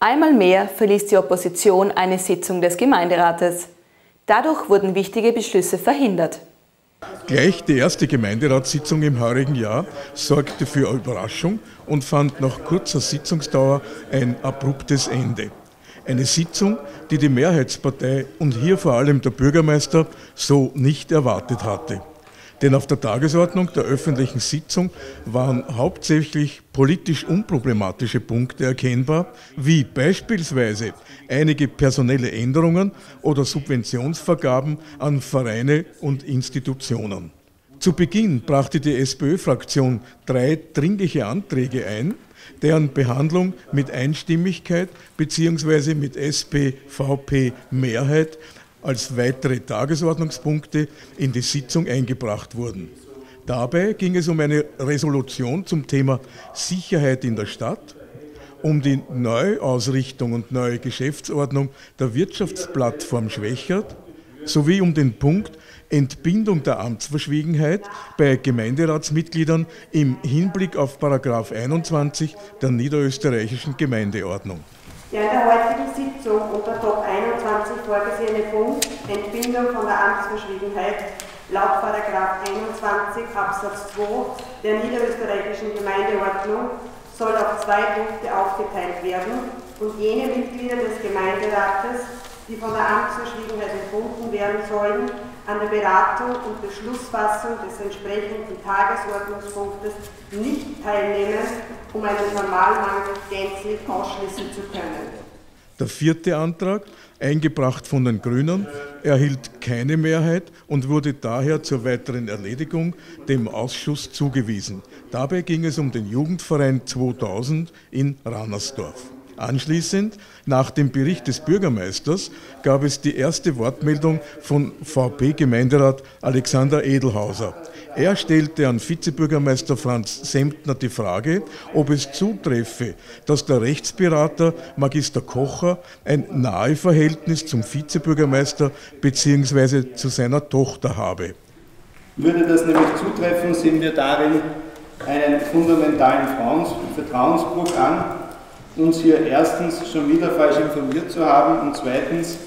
Einmal mehr verließ die Opposition eine Sitzung des Gemeinderates. Dadurch wurden wichtige Beschlüsse verhindert. Gleich die erste Gemeinderatssitzung im heurigen Jahr sorgte für Überraschung und fand nach kurzer Sitzungsdauer ein abruptes Ende. Eine Sitzung, die die Mehrheitspartei und hier vor allem der Bürgermeister so nicht erwartet hatte. Denn auf der Tagesordnung der öffentlichen Sitzung waren hauptsächlich politisch unproblematische Punkte erkennbar, wie beispielsweise einige personelle Änderungen oder Subventionsvergaben an Vereine und Institutionen. Zu Beginn brachte die SPÖ-Fraktion drei dringliche Anträge ein, deren Behandlung mit Einstimmigkeit bzw. mit SP-VP-Mehrheit als weitere Tagesordnungspunkte in die Sitzung eingebracht wurden. Dabei ging es um eine Resolution zum Thema Sicherheit in der Stadt, um die Neuausrichtung und neue Geschäftsordnung der Wirtschaftsplattform Schwächert sowie um den Punkt Entbindung der Amtsverschwiegenheit bei Gemeinderatsmitgliedern im Hinblick auf 21 der niederösterreichischen Gemeindeordnung. In der heutigen Sitzung unter Top 21 vorgesehene Punkt Entbindung von der Amtsverschwiegenheit laut 21 Absatz 2 der niederösterreichischen Gemeindeordnung soll auf zwei Punkte aufgeteilt werden und jene Mitglieder des Gemeinderates, die von der Amtsverschwiegenheit entbunden werden sollen, an der Beratung und Beschlussfassung des entsprechenden Tagesordnungspunktes nicht teilnehmen, um einen Normalmangel gänzlich ausschließen zu können. Der vierte Antrag, eingebracht von den Grünen, erhielt keine Mehrheit und wurde daher zur weiteren Erledigung dem Ausschuss zugewiesen. Dabei ging es um den Jugendverein 2000 in Rannersdorf. Anschließend, nach dem Bericht des Bürgermeisters, gab es die erste Wortmeldung von VP-Gemeinderat Alexander Edelhauser. Er stellte an Vizebürgermeister Franz Semtner die Frage, ob es zutreffe, dass der Rechtsberater Magister Kocher ein Naheverhältnis zum Vizebürgermeister bzw. zu seiner Tochter habe. Würde das nämlich zutreffen, sehen wir darin einen fundamentalen Vertrauensbruch an, uns hier erstens schon wieder falsch informiert zu haben und zweitens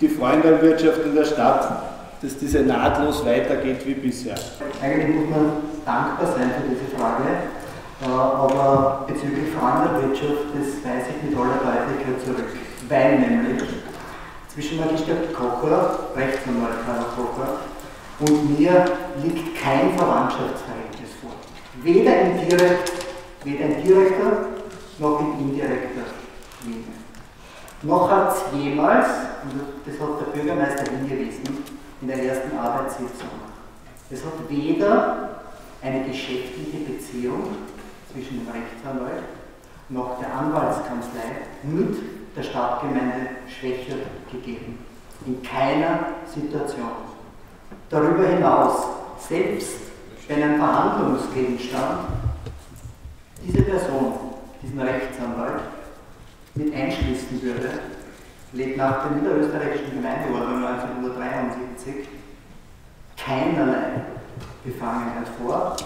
die Freundalwirtschaft in der Stadt, dass diese nahtlos weitergeht wie bisher. Eigentlich muss man dankbar sein für diese Frage, äh, aber bezüglich Freundalwirtschaft, das weise ich mit aller Deutlichkeit zurück. Weil nämlich zwischen Magister Kocher, Rechtsanwalt Karl Kocher, und mir liegt kein Verwandtschaftsverhältnis vor. Weder ein, direkt, weder ein direkter noch in indirekter Linie. Noch hat es jemals, und das hat der Bürgermeister hingewiesen, in der ersten Arbeitssitzung, es hat weder eine geschäftliche Beziehung zwischen dem Rechtsanwalt noch der Anwaltskanzlei mit der Stadtgemeinde Schwächer gegeben. In keiner Situation. Darüber hinaus, selbst wenn ein Verhandlungsgegenstand diese Person diesen Rechtsanwalt mit einschließen würde, lebt nach der niederösterreichischen Gemeindeordnung 1973 keinerlei Befangenheit vor.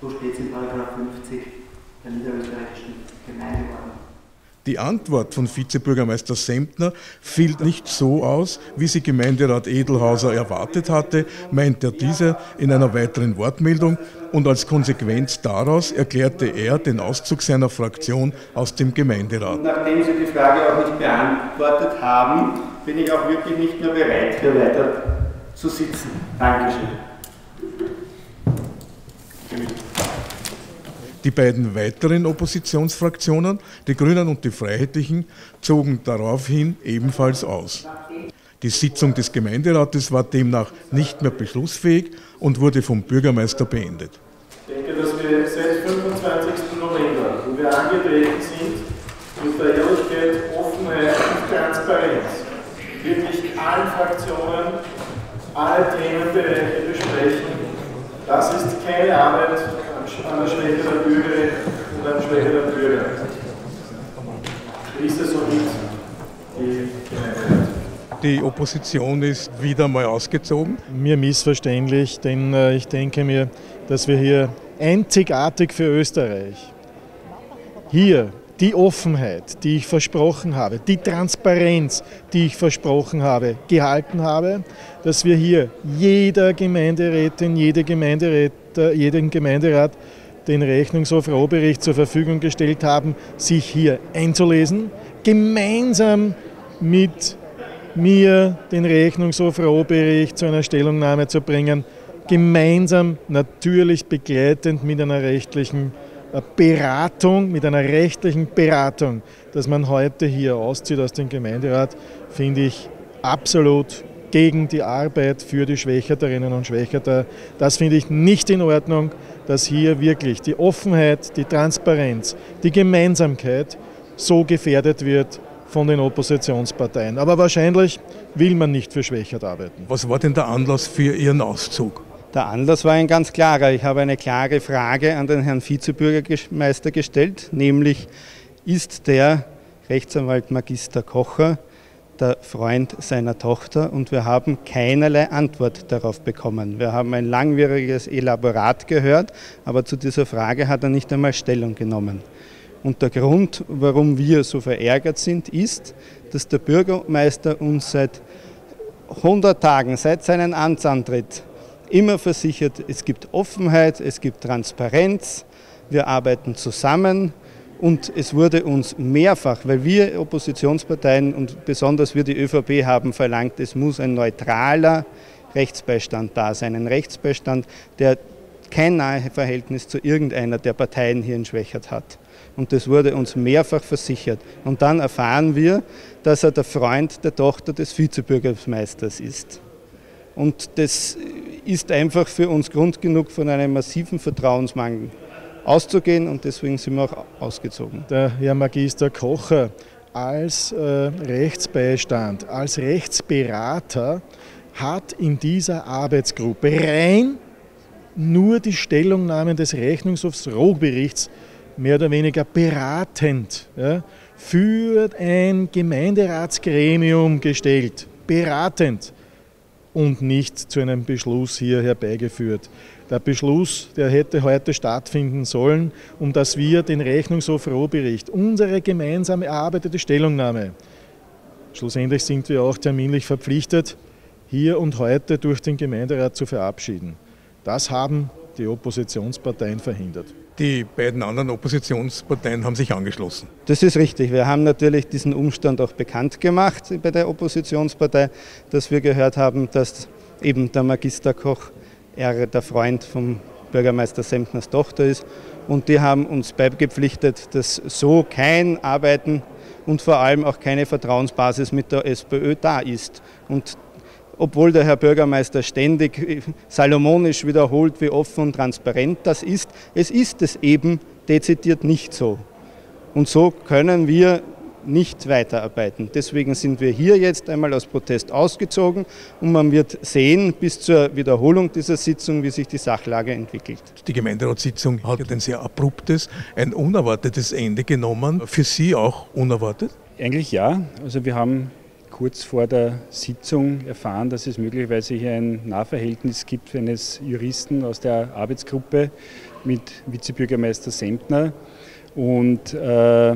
So steht es in 50 der niederösterreichischen Gemeindeordnung. Die Antwort von Vizebürgermeister Semtner fiel nicht so aus, wie sie Gemeinderat Edelhauser erwartet hatte, meint er dieser in einer weiteren Wortmeldung und als Konsequenz daraus erklärte er den Auszug seiner Fraktion aus dem Gemeinderat. Nachdem Sie die Frage auch nicht beantwortet haben, bin ich auch wirklich nicht mehr bereit, hier weiter zu sitzen. Dankeschön. Die beiden weiteren Oppositionsfraktionen, die Grünen und die Freiheitlichen, zogen daraufhin ebenfalls aus. Die Sitzung des Gemeinderates war demnach nicht mehr beschlussfähig und wurde vom Bürgermeister beendet. Ich denke, dass wir seit 25. November, wo wir angetreten sind, mit der Ehrlichkeit, Offenheit und Transparenz wirklich allen Fraktionen alle Themenbereiche besprechen. Das ist keine Arbeit an der Schwäche der Bürgerin und an der Schwäche der Bürger. Ist es so nicht die Gemeinheit? Die Opposition ist wieder mal ausgezogen. Mir missverständlich, denn äh, ich denke mir, dass wir hier einzigartig für Österreich hier die Offenheit, die ich versprochen habe, die Transparenz, die ich versprochen habe, gehalten habe, dass wir hier jeder Gemeinderätin, jede Gemeinderat, jeden Gemeinderat den Rechnungshof-Rohbericht zur Verfügung gestellt haben, sich hier einzulesen, gemeinsam mit mir den Rechnungshof-Rohbericht zu einer Stellungnahme zu bringen, gemeinsam natürlich begleitend mit einer rechtlichen Beratung, mit einer rechtlichen Beratung, dass man heute hier auszieht aus dem Gemeinderat, finde ich absolut gegen die Arbeit für die Schwächerterinnen und Schwächerter. Das finde ich nicht in Ordnung, dass hier wirklich die Offenheit, die Transparenz, die Gemeinsamkeit so gefährdet wird von den Oppositionsparteien. Aber wahrscheinlich will man nicht für Schwächert arbeiten. Was war denn der Anlass für Ihren Auszug? Der Anlass war ein ganz klarer. Ich habe eine klare Frage an den Herrn Vizebürgermeister gestellt, nämlich ist der Rechtsanwalt Magister Kocher der Freund seiner Tochter und wir haben keinerlei Antwort darauf bekommen. Wir haben ein langwieriges Elaborat gehört, aber zu dieser Frage hat er nicht einmal Stellung genommen. Und der Grund, warum wir so verärgert sind, ist, dass der Bürgermeister uns seit 100 Tagen, seit seinem Amtsantritt, immer versichert, es gibt Offenheit, es gibt Transparenz, wir arbeiten zusammen, und es wurde uns mehrfach, weil wir Oppositionsparteien und besonders wir die ÖVP haben verlangt, es muss ein neutraler Rechtsbeistand da sein. Ein Rechtsbeistand, der kein Naheverhältnis zu irgendeiner der Parteien hier in Schwächert hat. Und das wurde uns mehrfach versichert. Und dann erfahren wir, dass er der Freund der Tochter des Vizebürgermeisters ist. Und das ist einfach für uns Grund genug von einem massiven Vertrauensmangel auszugehen und deswegen sind wir auch ausgezogen. Der Herr Magister Kocher als äh, Rechtsbeistand, als Rechtsberater hat in dieser Arbeitsgruppe rein nur die Stellungnahmen des Rechnungshofs Rohberichts mehr oder weniger beratend ja, für ein Gemeinderatsgremium gestellt. Beratend und nicht zu einem Beschluss hier herbeigeführt. Der Beschluss, der hätte heute stattfinden sollen, um dass wir den Rechnungshof Rohbericht, unsere gemeinsam erarbeitete Stellungnahme, schlussendlich sind wir auch terminlich verpflichtet, hier und heute durch den Gemeinderat zu verabschieden. Das haben die Oppositionsparteien verhindert. Die beiden anderen Oppositionsparteien haben sich angeschlossen. Das ist richtig. Wir haben natürlich diesen Umstand auch bekannt gemacht bei der Oppositionspartei, dass wir gehört haben, dass eben der Magister Koch er der Freund vom Bürgermeister Semtners Tochter ist. Und die haben uns beigepflichtet, dass so kein Arbeiten und vor allem auch keine Vertrauensbasis mit der SPÖ da ist. Und obwohl der Herr Bürgermeister ständig salomonisch wiederholt, wie offen und transparent das ist, es ist es eben dezidiert nicht so. Und so können wir nicht weiterarbeiten. Deswegen sind wir hier jetzt einmal aus Protest ausgezogen und man wird sehen bis zur Wiederholung dieser Sitzung, wie sich die Sachlage entwickelt. Die Gemeinderatssitzung hat ein sehr abruptes, ein unerwartetes Ende genommen. Für Sie auch unerwartet? Eigentlich ja. Also wir haben kurz vor der Sitzung erfahren, dass es möglicherweise hier ein Nahverhältnis gibt eines Juristen aus der Arbeitsgruppe mit Vizebürgermeister Sempner. Und äh,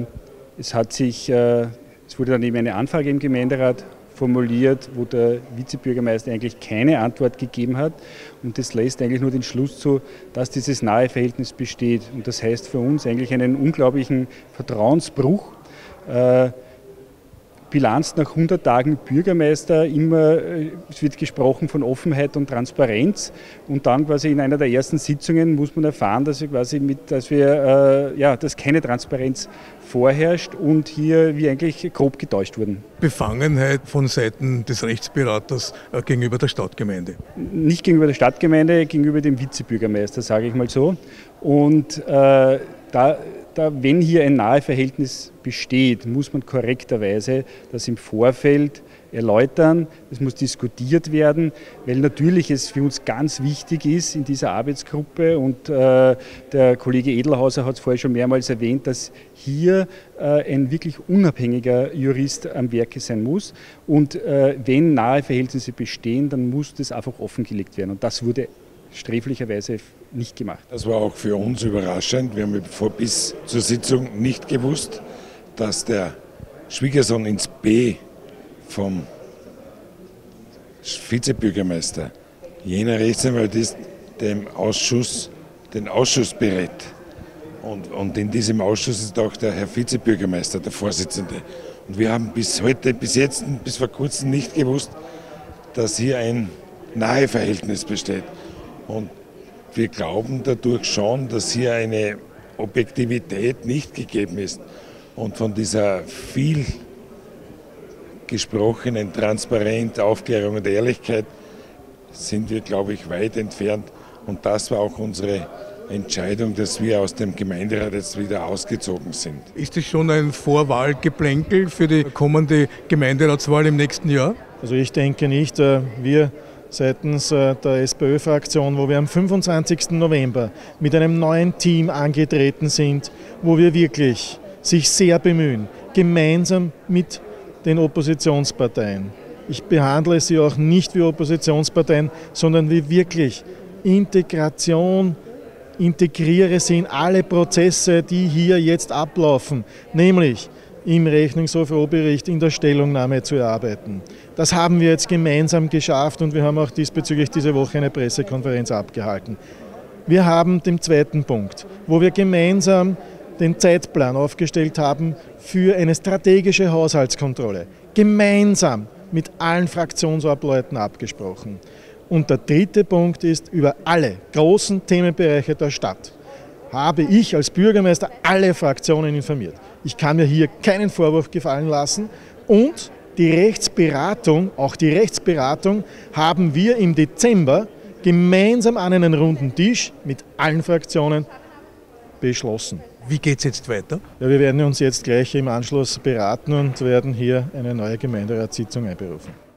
es, hat sich, äh, es wurde dann eben eine Anfrage im Gemeinderat formuliert, wo der Vizebürgermeister eigentlich keine Antwort gegeben hat. Und das lässt eigentlich nur den Schluss zu, dass dieses nahe Verhältnis besteht. Und das heißt für uns eigentlich einen unglaublichen Vertrauensbruch. Äh, Bilanz nach 100 Tagen Bürgermeister, immer, äh, es wird gesprochen von Offenheit und Transparenz und dann quasi in einer der ersten Sitzungen muss man erfahren, dass wir quasi mit, dass wir, äh, ja, dass keine Transparenz vorherrscht und hier wir eigentlich grob getäuscht wurden. Befangenheit von Seiten des Rechtsberaters äh, gegenüber der Stadtgemeinde? Nicht gegenüber der Stadtgemeinde, gegenüber dem Vizebürgermeister, sage ich mal so. Und äh, da, da, wenn hier ein Naheverhältnis besteht, muss man korrekterweise das im Vorfeld erläutern, es muss diskutiert werden, weil natürlich es für uns ganz wichtig ist in dieser Arbeitsgruppe und äh, der Kollege Edelhauser hat es vorher schon mehrmals erwähnt, dass hier äh, ein wirklich unabhängiger Jurist am Werke sein muss. Und äh, wenn nahe Verhältnisse bestehen, dann muss das einfach offengelegt werden. Und das wurde sträflicherweise nicht gemacht. Das war auch für uns überraschend. Wir haben bis zur Sitzung nicht gewusst, dass der Schwiegersohn ins B vom Vizebürgermeister jener Rechtsanwalt ist, der im Ausschuss den Ausschuss berät. Und, und in diesem Ausschuss ist auch der Herr Vizebürgermeister, der Vorsitzende. Und wir haben bis heute, bis jetzt, bis vor kurzem nicht gewusst, dass hier ein Naheverhältnis besteht. Und wir glauben dadurch schon, dass hier eine Objektivität nicht gegeben ist. Und von dieser viel gesprochenen Transparenz, Aufklärung und Ehrlichkeit sind wir, glaube ich, weit entfernt. Und das war auch unsere Entscheidung, dass wir aus dem Gemeinderat jetzt wieder ausgezogen sind. Ist es schon ein Vorwahlgeplänkel für die kommende Gemeinderatswahl im nächsten Jahr? Also ich denke nicht. Äh, wir seitens äh, der SPÖ-Fraktion, wo wir am 25. November mit einem neuen Team angetreten sind, wo wir wirklich sich sehr bemühen, gemeinsam mit den Oppositionsparteien. Ich behandle sie auch nicht wie Oppositionsparteien, sondern wie wirklich Integration, integriere sie in alle Prozesse, die hier jetzt ablaufen, nämlich im Rechnungshofbericht in der Stellungnahme zu erarbeiten. Das haben wir jetzt gemeinsam geschafft und wir haben auch diesbezüglich diese Woche eine Pressekonferenz abgehalten. Wir haben den zweiten Punkt, wo wir gemeinsam den Zeitplan aufgestellt haben für eine strategische Haushaltskontrolle. Gemeinsam mit allen Fraktionsableuten abgesprochen. Und der dritte Punkt ist, über alle großen Themenbereiche der Stadt habe ich als Bürgermeister alle Fraktionen informiert. Ich kann mir hier keinen Vorwurf gefallen lassen und die Rechtsberatung, auch die Rechtsberatung haben wir im Dezember gemeinsam an einen runden Tisch mit allen Fraktionen beschlossen. Wie geht es jetzt weiter? Ja, wir werden uns jetzt gleich im Anschluss beraten und werden hier eine neue Gemeinderatssitzung einberufen.